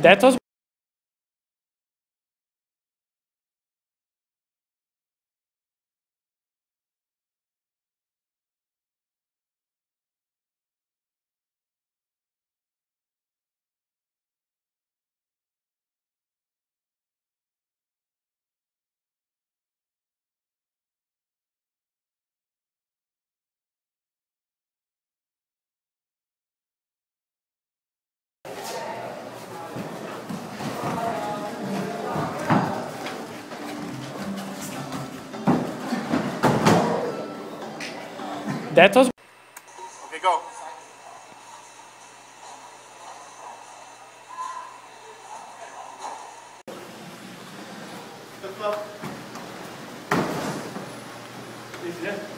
That was that was Okay, go. Is it?